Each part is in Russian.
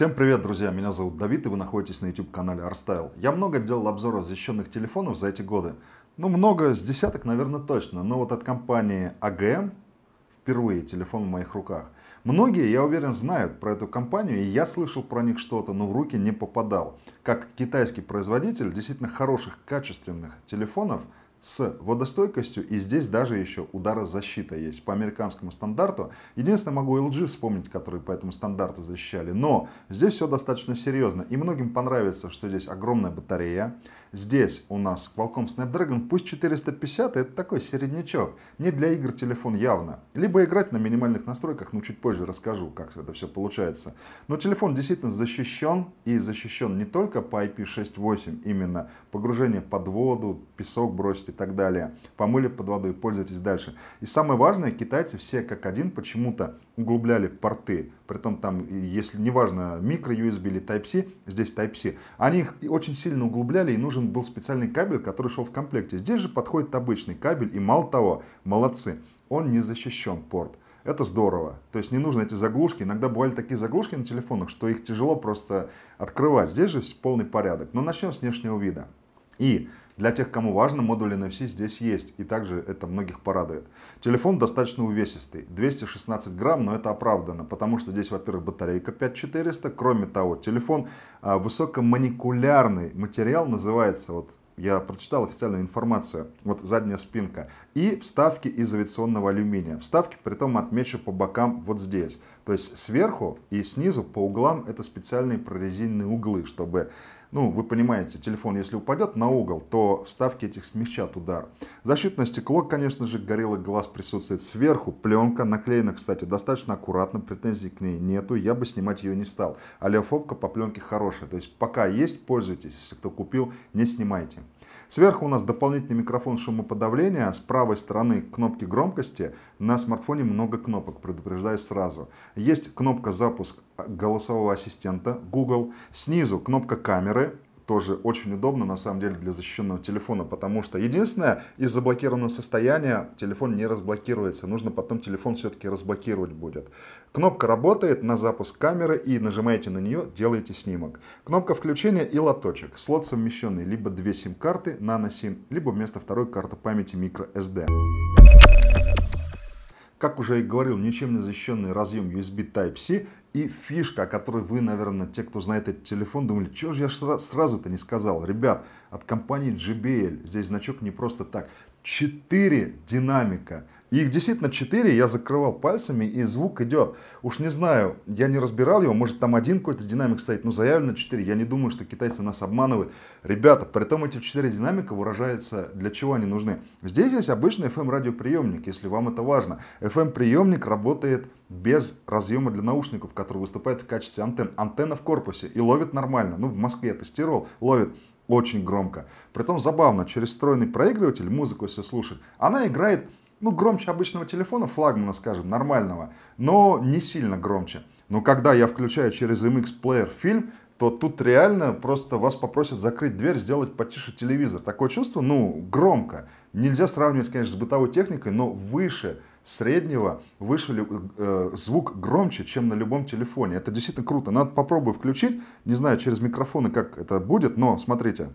Всем привет, друзья! Меня зовут Давид, и вы находитесь на YouTube-канале Arstyle. Я много делал обзоров защищенных телефонов за эти годы. Ну, много, с десяток, наверное, точно. Но вот от компании AGM впервые телефон в моих руках. Многие, я уверен, знают про эту компанию, и я слышал про них что-то, но в руки не попадал. Как китайский производитель действительно хороших, качественных телефонов – с водостойкостью, и здесь даже еще ударозащита есть по американскому стандарту. Единственное, могу LG вспомнить, которые по этому стандарту защищали, но здесь все достаточно серьезно, и многим понравится, что здесь огромная батарея, здесь у нас Qualcomm Snapdragon, пусть 450, это такой середнячок, не для игр телефон явно, либо играть на минимальных настройках, ну чуть позже расскажу, как это все получается. Но телефон действительно защищен, и защищен не только по IP68, именно погружение под воду, песок бросить и так далее. Помыли под водой, пользуйтесь дальше. И самое важное, китайцы все как один почему-то углубляли порты. Притом там, если неважно, микро USB или Type-C, здесь Type-C, они их очень сильно углубляли и нужен был специальный кабель, который шел в комплекте. Здесь же подходит обычный кабель и мало того, молодцы, он не защищен порт. Это здорово. То есть не нужно эти заглушки. Иногда бывали такие заглушки на телефонах, что их тяжело просто открывать. Здесь же полный порядок. Но начнем с внешнего вида. И для тех, кому важно, модуль NFC здесь есть, и также это многих порадует. Телефон достаточно увесистый, 216 грамм, но это оправдано, потому что здесь, во-первых, батарейка 5400, кроме того, телефон а, высокомолекулярный материал, называется, вот я прочитал официальную информацию, вот задняя спинка, и вставки из авиационного алюминия. Вставки, при том отмечу по бокам вот здесь. То есть сверху и снизу по углам это специальные прорезиненные углы, чтобы ну, вы понимаете, телефон, если упадет на угол, то вставки этих смещат удар. Защитное стекло, конечно же, горелый глаз присутствует сверху. Пленка наклеена, кстати, достаточно аккуратно, претензий к ней нету, я бы снимать ее не стал. Алиофобка по пленке хорошая, то есть пока есть, пользуйтесь, если кто купил, не снимайте. Сверху у нас дополнительный микрофон шумоподавления. С правой стороны кнопки громкости. На смартфоне много кнопок, предупреждаю сразу. Есть кнопка запуск голосового ассистента Google. Снизу кнопка камеры тоже очень удобно на самом деле для защищенного телефона, потому что единственное, из заблокированного состояния телефон не разблокируется, нужно потом телефон все-таки разблокировать будет. Кнопка работает на запуск камеры и нажимаете на нее, делаете снимок. Кнопка включения и лоточек, слот совмещенный, либо две сим-карты nano SIM, либо вместо второй карты памяти microSD. Как уже и говорил, ничем не защищенный разъем USB Type-C и фишка, о которой вы, наверное, те, кто знает этот телефон, думали, что же я сразу-то не сказал. Ребят, от компании JBL, здесь значок не просто так, 4 динамика. Их действительно 4, я закрывал пальцами, и звук идет. Уж не знаю, я не разбирал его, может там один какой-то динамик стоит, но заявлено 4. Я не думаю, что китайцы нас обманывают. Ребята, при том эти 4 динамика выражается, для чего они нужны. Здесь есть обычный FM-радиоприемник, если вам это важно. FM-приемник работает без разъема для наушников, который выступает в качестве антенн. Антенна в корпусе и ловит нормально. Ну, в Москве я тестировал, ловит очень громко. Притом забавно, через встроенный проигрыватель музыку все слушать. Она играет ну, громче обычного телефона, флагмана, скажем, нормального, но не сильно громче. Но когда я включаю через MX Player фильм, то тут реально просто вас попросят закрыть дверь, сделать потише телевизор. Такое чувство, ну, громко. Нельзя сравнивать, конечно, с бытовой техникой, но выше среднего, выше э, звук громче, чем на любом телефоне. Это действительно круто. Надо попробую включить. Не знаю, через микрофоны, как это будет, но смотрите.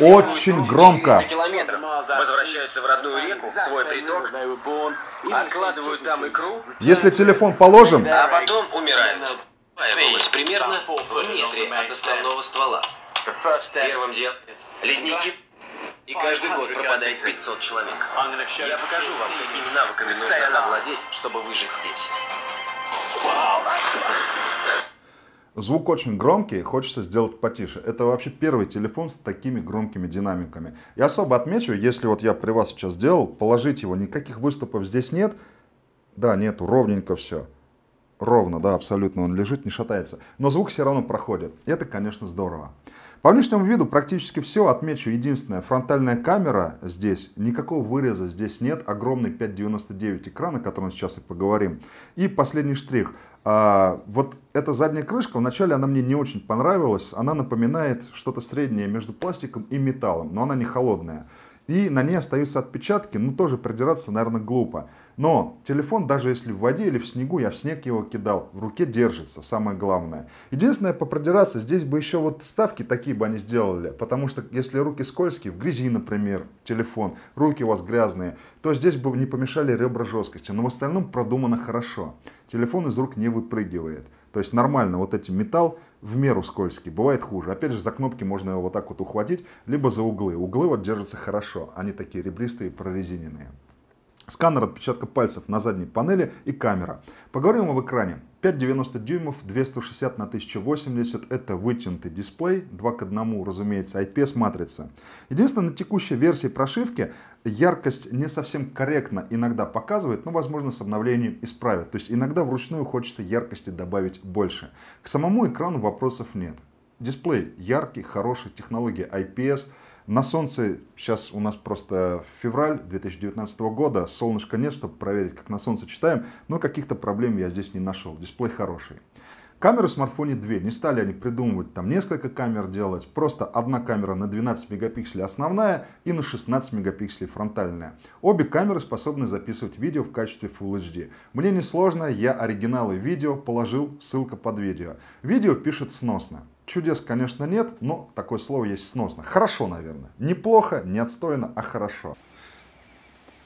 Очень громко. Возвращаются в родную реку, в свой приток, откладывают там икру. Если телефон положим... А потом умирают. Примерно в метре от основного ствола. Первым делом ледники и каждый год пропадает 500 человек. Я покажу вам, какими навыками нужно овладеть, чтобы выжить здесь. Звук очень громкий, хочется сделать потише. Это вообще первый телефон с такими громкими динамиками. И особо отмечу, если вот я при вас сейчас сделал, положить его, никаких выступов здесь нет. Да, нету, ровненько все. Ровно, да, абсолютно он лежит, не шатается. Но звук все равно проходит. Это, конечно, здорово. По внешнему виду практически все. Отмечу единственное. Фронтальная камера здесь. Никакого выреза здесь нет. Огромный 5.99 экран, о котором сейчас и поговорим. И последний штрих. А, вот эта задняя крышка, вначале она мне не очень понравилась. Она напоминает что-то среднее между пластиком и металлом, но она не холодная. и на ней остаются отпечатки, ну тоже придираться, наверное, глупо. Но телефон, даже если в воде или в снегу, я в снег его кидал, в руке держится, самое главное. Единственное, попродираться, здесь бы еще вот ставки такие бы они сделали, потому что если руки скользкие, в грязи, например, телефон, руки у вас грязные, то здесь бы не помешали ребра жесткости, но в остальном продумано хорошо. Телефон из рук не выпрыгивает. То есть нормально, вот эти металл в меру скользкий, бывает хуже. Опять же, за кнопки можно его вот так вот ухватить, либо за углы. Углы вот держатся хорошо, они такие ребристые, прорезиненные. Сканер отпечатка пальцев на задней панели и камера. Поговорим об экране. 5,90 дюймов, 260 на 1080. Это вытянутый дисплей, 2 к 1, разумеется, IPS матрица. Единственное, на текущей версии прошивки яркость не совсем корректно иногда показывает, но, возможно, с обновлением исправят. То есть иногда вручную хочется яркости добавить больше. К самому экрану вопросов нет. Дисплей яркий, хороший, технология IPS – на солнце сейчас у нас просто февраль 2019 года, солнышка нет, чтобы проверить, как на солнце читаем, но каких-то проблем я здесь не нашел. Дисплей хороший. Камеры в смартфоне две. Не стали они придумывать там несколько камер делать. Просто одна камера на 12 мегапикселей основная и на 16 мегапикселей фронтальная. Обе камеры способны записывать видео в качестве Full HD. Мне не сложно, я оригиналы видео положил, ссылка под видео. Видео пишет сносно. Чудес, конечно, нет, но такое слово есть сносно. Хорошо, наверное. Неплохо, не отстойно, а хорошо.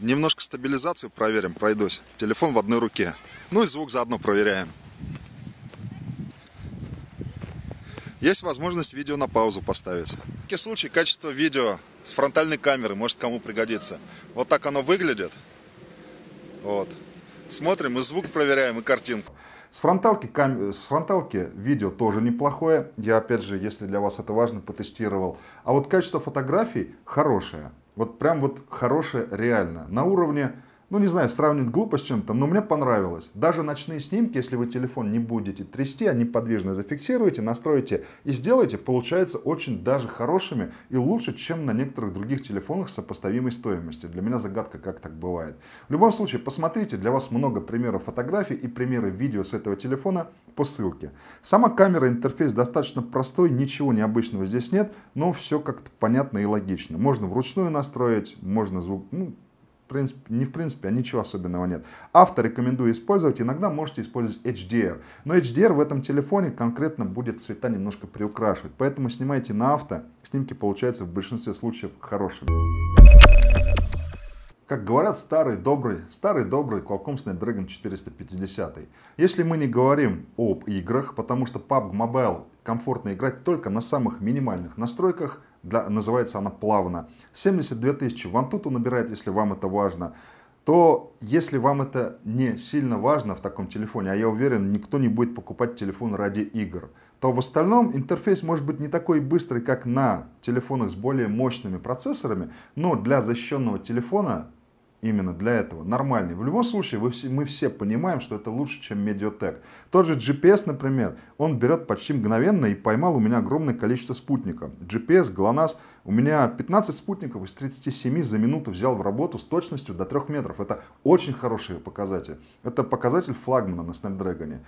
Немножко стабилизацию проверим, пройдусь. Телефон в одной руке. Ну и звук заодно проверяем. Есть возможность видео на паузу поставить. В таком случае качество видео с фронтальной камеры может кому пригодиться. Вот так оно выглядит. Вот. Смотрим и звук проверяем, и картинку. С фронталки, кам... с фронталки видео тоже неплохое. Я, опять же, если для вас это важно, потестировал. А вот качество фотографий хорошее. Вот прям вот хорошее реально. На уровне ну не знаю, сравнивать глупо с чем-то, но мне понравилось. Даже ночные снимки, если вы телефон не будете трясти, а неподвижно зафиксируете, настроите и сделаете, получается очень даже хорошими и лучше, чем на некоторых других телефонах с сопоставимой стоимостью. Для меня загадка, как так бывает. В любом случае, посмотрите, для вас много примеров фотографий и примеры видео с этого телефона по ссылке. Сама камера, интерфейс достаточно простой, ничего необычного здесь нет, но все как-то понятно и логично. Можно вручную настроить, можно звук, ну, принципе, не в принципе, а ничего особенного нет. Авто рекомендую использовать, иногда можете использовать HDR. Но HDR в этом телефоне конкретно будет цвета немножко приукрашивать. Поэтому снимайте на авто, снимки получаются в большинстве случаев хорошими. Как говорят, старый добрый, старый добрый Qualcomm Snapdragon 450. Если мы не говорим об играх, потому что PUBG Mobile комфортно играть только на самых минимальных настройках, для, называется она плавно. 72 тысячи в Antutu набирает, если вам это важно. То если вам это не сильно важно в таком телефоне, а я уверен, никто не будет покупать телефон ради игр, то в остальном интерфейс может быть не такой быстрый, как на телефонах с более мощными процессорами, но для защищенного телефона именно для этого, нормальный. В любом случае, вы все, мы все понимаем, что это лучше, чем Mediatek. Тот же GPS, например, он берет почти мгновенно и поймал у меня огромное количество спутников. GPS, GLONASS, у меня 15 спутников из 37 за минуту взял в работу с точностью до 3 метров. Это очень хороший показатель. Это показатель флагмана на Snapdragon.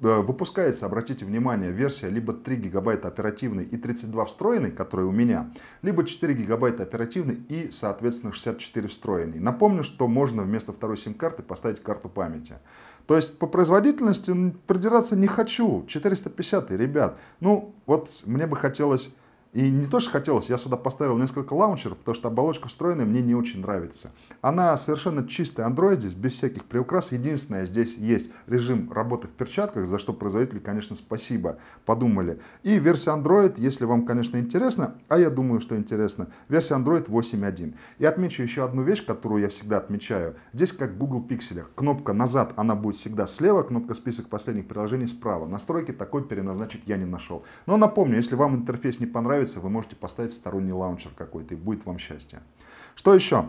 Э, выпускается, обратите внимание, версия либо 3 гигабайта оперативной и 32 встроенной, которая у меня, либо 4 гигабайта оперативной и, соответственно, 64 встроенной. Напомню, что можно вместо второй сим-карты поставить карту памяти. То есть по производительности придираться не хочу. 450, ребят. Ну, вот мне бы хотелось и не то, что хотелось, я сюда поставил несколько лаунчеров, потому что оболочка встроенная мне не очень нравится. Она совершенно чистая Android здесь, без всяких приукрас. Единственное, здесь есть режим работы в перчатках, за что производители, конечно, спасибо, подумали. И версия Android, если вам, конечно, интересно, а я думаю, что интересно, версия Android 8.1. И отмечу еще одну вещь, которую я всегда отмечаю. Здесь как в Google Pixel. Кнопка назад, она будет всегда слева, кнопка список последних приложений справа. Настройки такой переназначить я не нашел. Но напомню, если вам интерфейс не понравится, нравится, вы можете поставить сторонний лаунчер какой-то, и будет вам счастье. Что еще?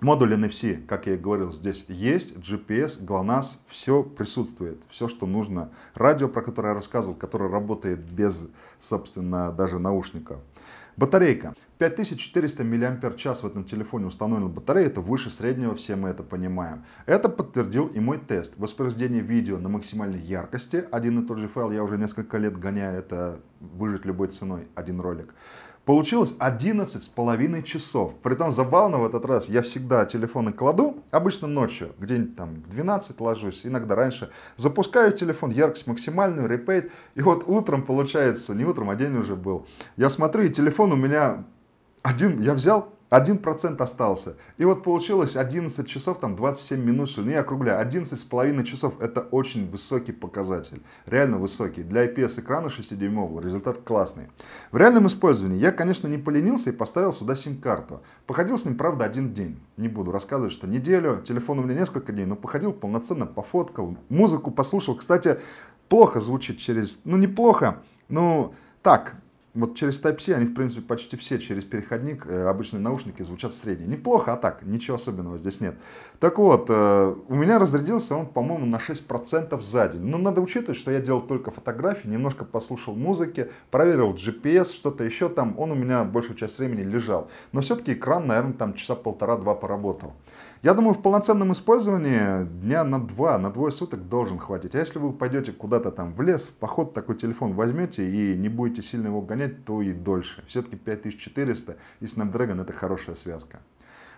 Модуль NFC, как я и говорил, здесь есть, GPS, GLONASS, все присутствует, все, что нужно. Радио, про которое я рассказывал, которое работает без, собственно, даже наушников. Батарейка. 5400 мАч в этом телефоне установлена батарея, это выше среднего, все мы это понимаем. Это подтвердил и мой тест. Воспроизведение видео на максимальной яркости, один и тот же файл, я уже несколько лет гоняю, это выжить любой ценой, один ролик. Получилось 11 с половиной часов. Притом забавно в этот раз, я всегда телефоны кладу, обычно ночью, где-нибудь там в 12 ложусь, иногда раньше. Запускаю телефон, яркость максимальную, репейт, и вот утром получается, не утром, а день уже был. Я смотрю, и телефон у меня один, я взял, 1% остался. И вот получилось 11 часов, там 27 минут, что ли, не округляю, 11 с половиной часов. Это очень высокий показатель, реально высокий. Для IPS-экрана 6-дюймового результат классный. В реальном использовании я, конечно, не поленился и поставил сюда сим-карту. Походил с ним, правда, один день. Не буду рассказывать, что неделю, телефон у меня несколько дней, но походил полноценно, пофоткал, музыку послушал. Кстати, плохо звучит через, ну неплохо, ну так, вот через Type-C они, в принципе, почти все через переходник, э, обычные наушники звучат средние. Неплохо, а так, ничего особенного здесь нет. Так вот, э, у меня разрядился он, по-моему, на 6% сзади. Но надо учитывать, что я делал только фотографии, немножко послушал музыки, проверил GPS, что-то еще там. Он у меня большую часть времени лежал. Но все-таки экран, наверное, там часа полтора-два поработал. Я думаю, в полноценном использовании дня на два, на двое суток должен хватить. А если вы пойдете куда-то там в лес, в поход такой телефон возьмете и не будете сильно его гонять, то и дольше. Все-таки 5400 и Snapdragon это хорошая связка.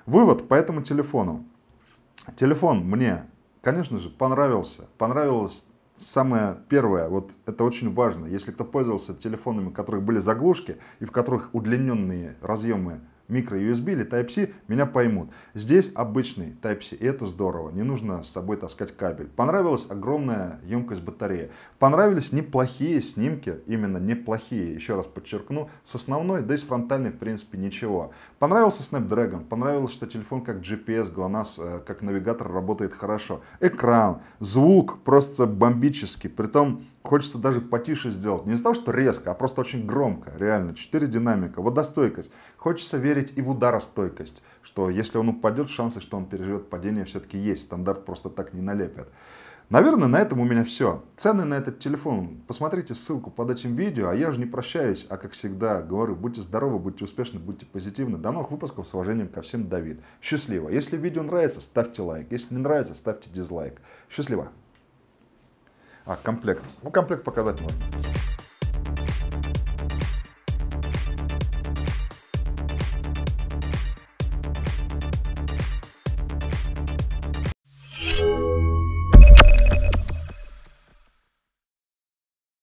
Вывод по этому телефону. Телефон мне, конечно же, понравился. Понравилось самое первое, вот это очень важно, если кто пользовался телефонами, у которых были заглушки и в которых удлиненные разъемы микро-USB или Type-C, меня поймут. Здесь обычный Type-C, и это здорово, не нужно с собой таскать кабель. Понравилась огромная емкость батареи. Понравились неплохие снимки, именно неплохие, еще раз подчеркну, с основной, да и с фронтальной в принципе ничего. Понравился Snapdragon, понравилось, что телефон как GPS, GLONASS, э, как навигатор работает хорошо. Экран, звук просто бомбический, притом хочется даже потише сделать. Не из-за того, что резко, а просто очень громко, реально. Четыре динамика, водостойкость. Хочется верить и в ударостойкость, что если он упадет, шансы, что он переживет падение, все-таки есть. Стандарт просто так не налепят. Наверное, на этом у меня все. Цены на этот телефон, посмотрите ссылку под этим видео. А я же не прощаюсь, а как всегда говорю, будьте здоровы, будьте успешны, будьте позитивны. До новых выпусков с уважением ко всем, Давид. Счастливо. Если видео нравится, ставьте лайк. Если не нравится, ставьте дизлайк. Счастливо. А, комплект. Ну, комплект показать можно.